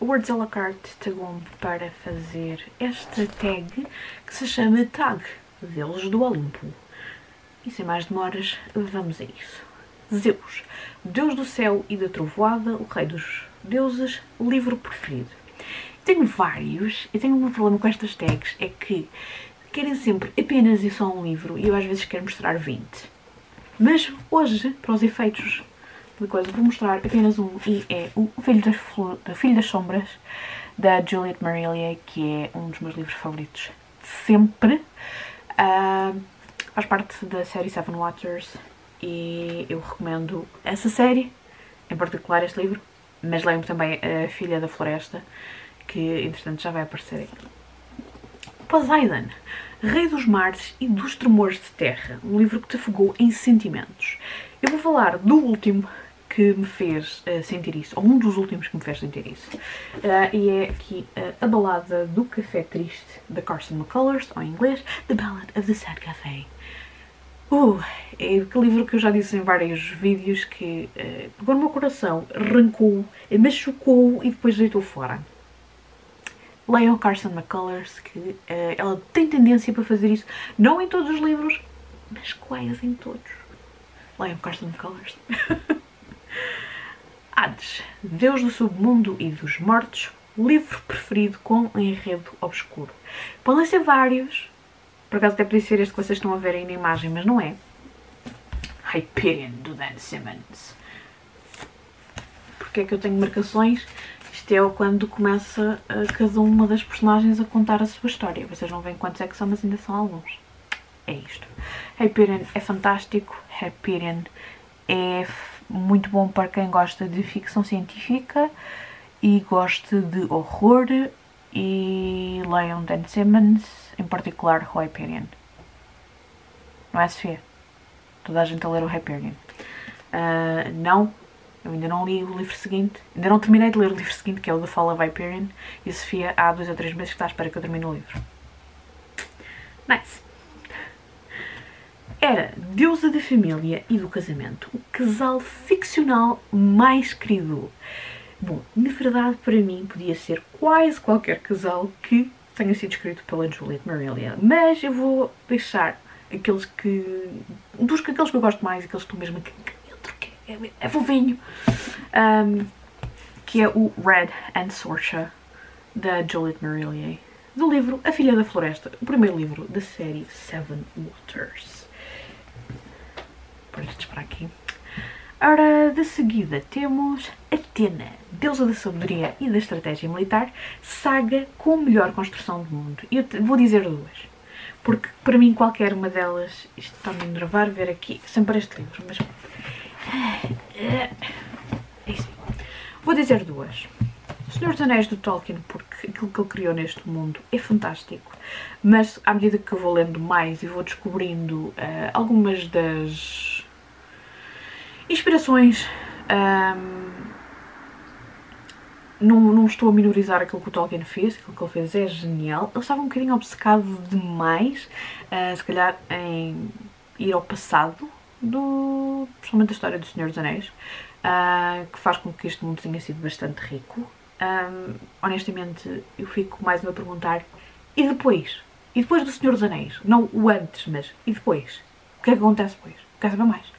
Words à la carte tagou-me para fazer esta tag que se chama Tag Deus do Olimpo. E sem mais demoras, vamos a isso. Zeus, Deus do céu e da trovoada, o rei dos deuses, livro preferido. Tenho vários, e tenho um problema com estas tags, é que querem sempre apenas e só um livro e eu às vezes quero mostrar 20. Mas hoje, para os efeitos de coisa, vou mostrar apenas um e é o Filho das, Flor Filho das Sombras, da Juliet Marillier, que é um dos meus livros favoritos de sempre. Uh, faz parte da série Seven Waters e eu recomendo essa série, em particular este livro, mas leio também A Filha da Floresta, que entretanto já vai aparecer aí. Poseidon, Rei dos Mares e dos Tremores de Terra, um livro que te afogou em sentimentos. Eu vou falar do último que me fez uh, sentir isso, ou um dos últimos que me fez sentir isso, uh, e é aqui uh, a balada do Café Triste, da Carson McCullers, ou em inglês, The Ballad of the Sad Café. Uh, é aquele livro que eu já disse em vários vídeos que pegou no meu coração, arrancou, machucou e depois deitou fora. Leiam Carson McCullers, que ela tem tendência para fazer isso, não em todos os livros, mas quase em todos. Leiam Carson McCullers. Hades, Deus do submundo e dos mortos, livro preferido com enredo obscuro. Podem ser vários, por acaso até podia ser este que vocês estão a ver aí na imagem, mas não é. Hyperion, do Dan Simmons. Porque é que eu tenho marcações? Isto é quando começa a cada uma das personagens a contar a sua história. Vocês não veem quantos é que são, mas ainda são alguns. É isto. Hyperion é fantástico. Hyperion é muito bom para quem gosta de ficção científica e gosta de horror e leiam Dan Simmons, em particular Hyperion. Não é, Sofia? Toda a gente a ler o Hyperion. Uh, não, eu ainda não li o livro seguinte, ainda não terminei de ler o livro seguinte, que é o The Fall of Hyperion, e Sofia há dois ou três meses que está à espera que eu termine o livro. Nice! Era deusa da família e do casamento, o casal ficcional mais querido. Bom, na verdade, para mim, podia ser quase qualquer casal que tenha sido escrito pela Juliet Marillion, mas eu vou deixar aqueles que. dos aqueles que eu gosto mais, aqueles que estão mesmo aqui dentro, que é, é um, que é o Red and Sorcha, da Juliet Marillier, do livro A Filha da Floresta, o primeiro livro da série Seven Waters. Por esperar aqui. Ora, de seguida temos Atena, deusa da sabedoria e da estratégia militar, saga com melhor construção do mundo. Eu vou dizer duas, porque para mim qualquer uma delas, isto está-me a enervar ver aqui, sempre este livro, mas... É isso. Vou dizer duas. Senhor dos Anéis do Tolkien, porque aquilo que ele criou neste mundo é fantástico, mas à medida que eu vou lendo mais e vou descobrindo uh, algumas das Inspirações. Um, não, não estou a minorizar aquilo que o Tolkien fez, aquilo que ele fez é genial. Ele estava um bocadinho obcecado demais, uh, se calhar, em ir ao passado, do, principalmente da história do Senhor dos Anéis, uh, que faz com que este mundo tenha sido bastante rico. Um, honestamente, eu fico mais a perguntar: e depois? E depois do Senhor dos Anéis? Não o antes, mas e depois? O que é que acontece depois? Quer saber mais?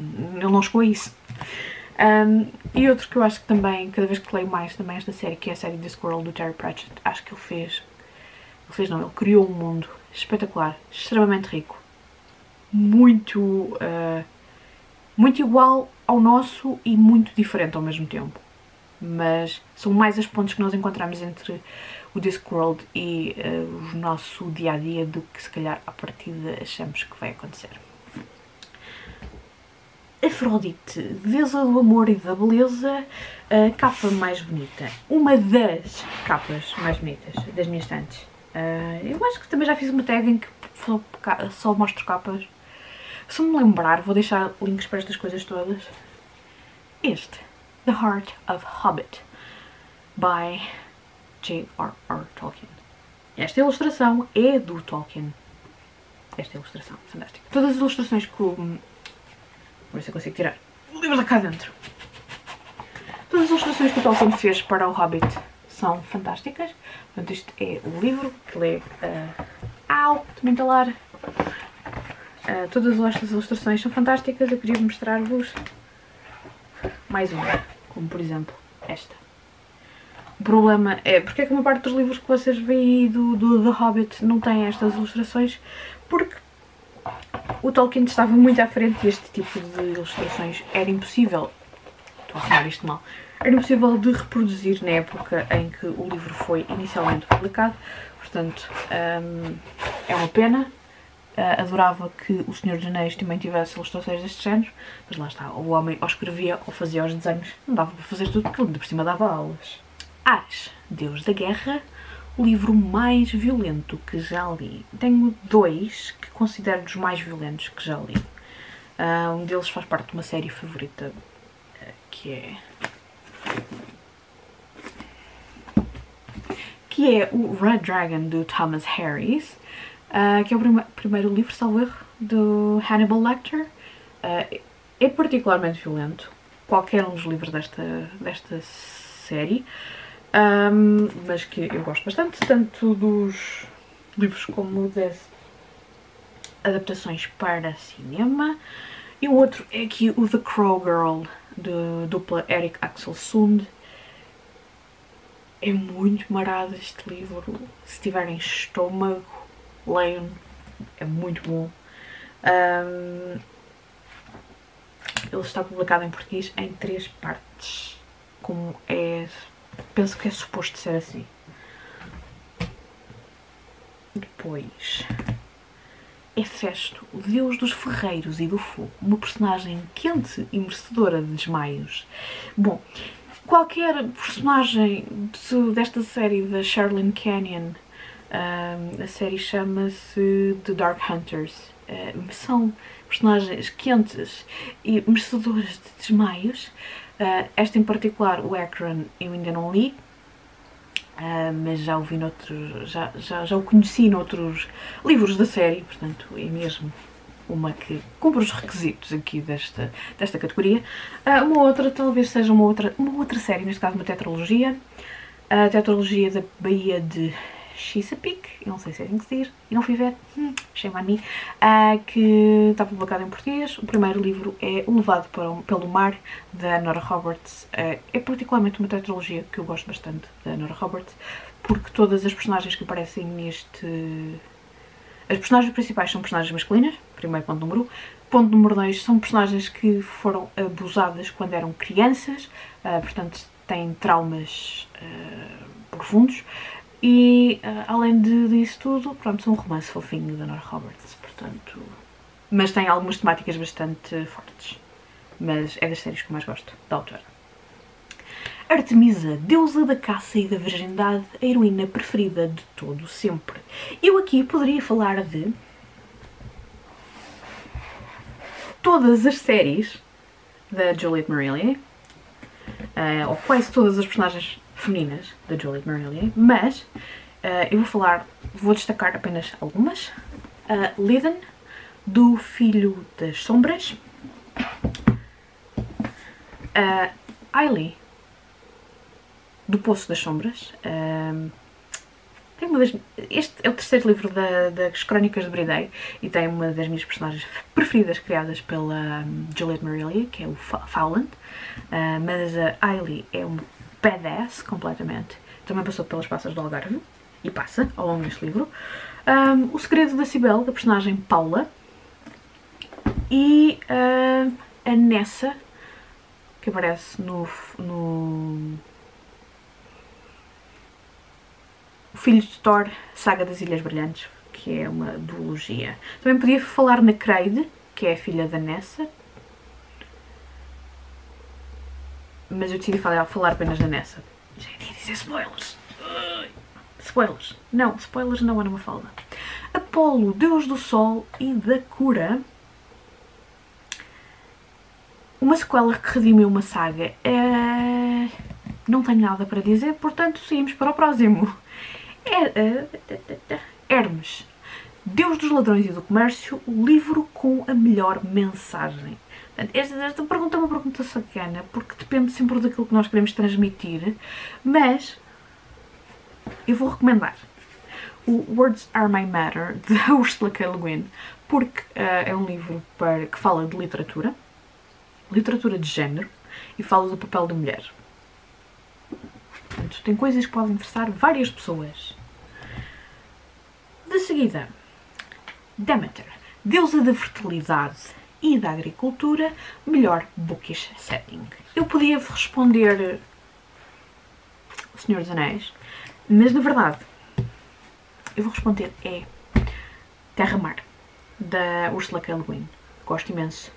Ele não chegou a isso. Um, e outro que eu acho que também, cada vez que leio mais também esta série, que é a série The Squirrel do Terry Pratchett, acho que ele fez, ele fez não, ele criou um mundo espetacular, extremamente rico, muito, uh, muito igual ao nosso e muito diferente ao mesmo tempo. Mas são mais as pontes que nós encontramos entre o Discworld e uh, o nosso dia a dia do que se calhar a partir de achamos que vai acontecer. Afrodite, deusa do amor e da beleza, a capa mais bonita. Uma das capas mais bonitas das minhas estantes. Uh, eu acho que também já fiz uma tag em que só, só mostro capas. Se me lembrar, vou deixar links para estas coisas todas. Este, The Heart of Hobbit, by J.R.R. Tolkien. Esta ilustração é do Tolkien. Esta ilustração, fantástica. Todas as ilustrações que Vamos ver se eu consigo tirar o livro lá cá dentro. Todas as ilustrações que o Tolkien fez para o Hobbit são fantásticas. Portanto, isto é o livro que lê. Uh, au, também entalar. Uh, todas estas ilustrações são fantásticas. Eu queria mostrar-vos mais uma, como por exemplo esta. O problema é porque é que uma parte dos livros que vocês veem do, do The Hobbit não tem estas ilustrações, porque o Tolkien estava muito à frente deste tipo de ilustrações. Era impossível, estou a arrumar isto mal, era impossível de reproduzir na época em que o livro foi inicialmente publicado. Portanto, hum, é uma pena. Uh, adorava que o Senhor dos Anéis também tivesse ilustrações deste género, mas lá está, o homem ou escrevia ou fazia os desenhos, não dava para fazer tudo, porque ainda por cima dava aulas. Ares, Deus da Guerra, livro mais violento que já li. Tenho dois que considero dos mais violentos que já li. Uh, um deles faz parte de uma série favorita, que é que é o Red Dragon do Thomas Harris, uh, que é o primeiro livro, salvo erro, do Hannibal Lecter. Uh, é particularmente violento, qualquer um dos livros desta, desta série, um, mas que eu gosto bastante, tanto dos livros como das adaptações para cinema. E o outro é aqui o The Crow Girl, de dupla Eric Axel Sund. É muito marado este livro. Se tiverem estômago, leiam. É muito bom. Um, ele está publicado em português em três partes. Como é. Penso que é suposto ser assim. Depois. Hefesto, o deus dos ferreiros e do fogo, uma personagem quente e merecedora de desmaios. Bom, qualquer personagem de, desta série da Sherlyn Canyon, a série chama-se The Dark Hunters, uh, são personagens quentes e merecedoras de desmaios. Uh, esta em particular, o Akron, eu ainda não li, Uh, mas já o vi noutros, já, já, já o conheci noutros livros da série, portanto é mesmo uma que cumpre os requisitos aqui desta, desta categoria. Uh, uma outra, talvez seja uma outra, uma outra série, neste caso uma tetralogia, a tetralogia da Baía de Chesapeake, eu não sei se é assim que se diz, e não fui ver, hum, shame on me, uh, que está publicado em português. O primeiro livro é O Levado o, pelo Mar, da Nora Roberts. Uh, é particularmente uma tetralogia que eu gosto bastante da Nora Roberts, porque todas as personagens que aparecem neste... As personagens principais são personagens masculinas, primeiro ponto número 1. Ponto número 2, são personagens que foram abusadas quando eram crianças, uh, portanto têm traumas profundos. E uh, além de, disso tudo, pronto, um romance fofinho da Nora Roberts, portanto. Mas tem algumas temáticas bastante fortes. Mas é das séries que mais gosto, da autora. Artemisa, deusa da caça e da virgindade, a heroína preferida de todo sempre. Eu aqui poderia falar de todas as séries da Juliette Marillier, uh, ou quase todas as personagens femininas da Juliette Marillier, mas uh, eu vou falar, vou destacar apenas algumas. Uh, Liden, do Filho das Sombras. Uh, Ailey, do Poço das Sombras. Uh, tem uma das, este é o terceiro livro da, das Crónicas de Bridey e tem uma das minhas personagens preferidas criadas pela um, Juliette Marillier, que é o Fowland. Uh, mas a Ailey é um badass completamente. Também passou pelas passas do Algarve e passa ao longo deste livro. Um, o Segredo da Cibele, da personagem Paula. E uh, a Nessa, que aparece no, no O Filho de Thor, Saga das Ilhas Brilhantes, que é uma duologia. Também podia falar na Creide, que é a filha da Nessa, mas eu decidi falar, falar apenas da Nessa. Já ia dizer spoilers. Spoilers. Não, spoilers não, Ana Mafalda. Apolo, deus do sol e da cura. Uma sequela que redimiu uma saga. É... Não tenho nada para dizer, portanto seguimos para o próximo. É, Hermes, Deus dos ladrões e do comércio, o livro com a melhor mensagem. Esta, esta pergunta é uma pergunta sacana, porque depende sempre daquilo que nós queremos transmitir, mas eu vou recomendar o Words Are My Matter, de Ursula K. Le Guin, porque uh, é um livro para, que fala de literatura, literatura de género, e fala do papel da mulher. Portanto, tem coisas que podem interessar várias pessoas. De seguida, Demeter, deusa da fertilidade e da agricultura, melhor bookish setting. Eu podia responder O Senhor dos Anéis, mas na verdade eu vou responder é Terra-Mar, da Ursula K. Le Guin. Gosto imenso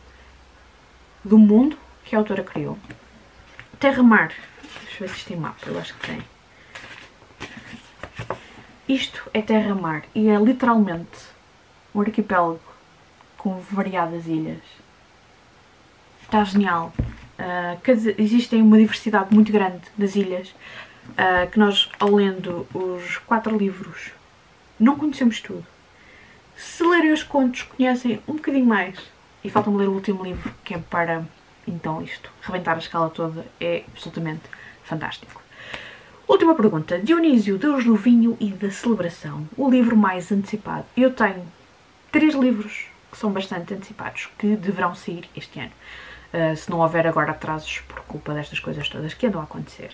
do mundo que a autora criou. Terra-Mar, deixa eu ver se isto tem mapa, eu acho que tem. Isto é terra-mar e é literalmente um arquipélago com variadas ilhas. Está genial. Uh, existem uma diversidade muito grande das ilhas uh, que nós, ao lendo os quatro livros, não conhecemos tudo. Se lerem os contos, conhecem um bocadinho mais. E falta-me ler o último livro, que é para, então, isto, rebentar a escala toda. É absolutamente fantástico. Última pergunta. Dionísio, Deus do Vinho e da Celebração. O livro mais antecipado. Eu tenho três livros que são bastante antecipados, que deverão sair este ano. Uh, se não houver agora atrasos por culpa destas coisas todas que andam a acontecer.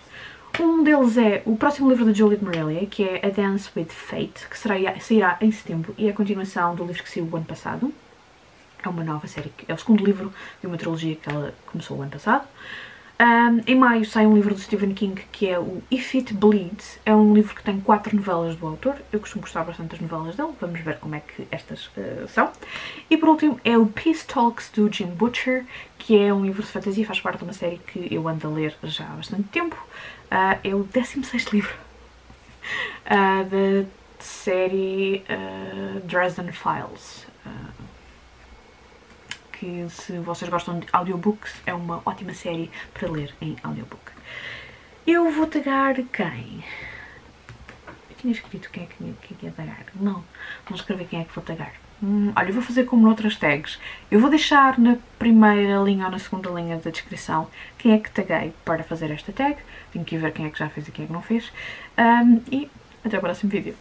Um deles é o próximo livro de Juliet Marillier, que é A Dance with Fate, que será, sairá em setembro e é a continuação do livro que saiu o ano passado. É uma nova série, é o segundo livro de uma trilogia que ela começou o ano passado. Um, em maio sai um livro do Stephen King que é o If It Bleeds. É um livro que tem quatro novelas do autor. Eu costumo gostar bastante das novelas dele. Vamos ver como é que estas uh, são. E por último é o Peace Talks do Jim Butcher, que é um livro de fantasia, faz parte de uma série que eu ando a ler já há bastante tempo. Uh, é o 16 livro uh, da série Dresden Files que se vocês gostam de audiobooks é uma ótima série para ler em audiobook. Eu vou tagar quem? Eu tinha escrito quem é que, que ia tagar. Não, não escrevi quem é que vou tagar. Hum, olha, eu vou fazer como noutras tags. Eu vou deixar na primeira linha ou na segunda linha da descrição quem é que taguei para fazer esta tag. Tenho que ver quem é que já fez e quem é que não fez. Um, e até o próximo vídeo.